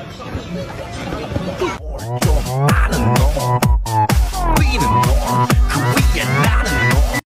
Your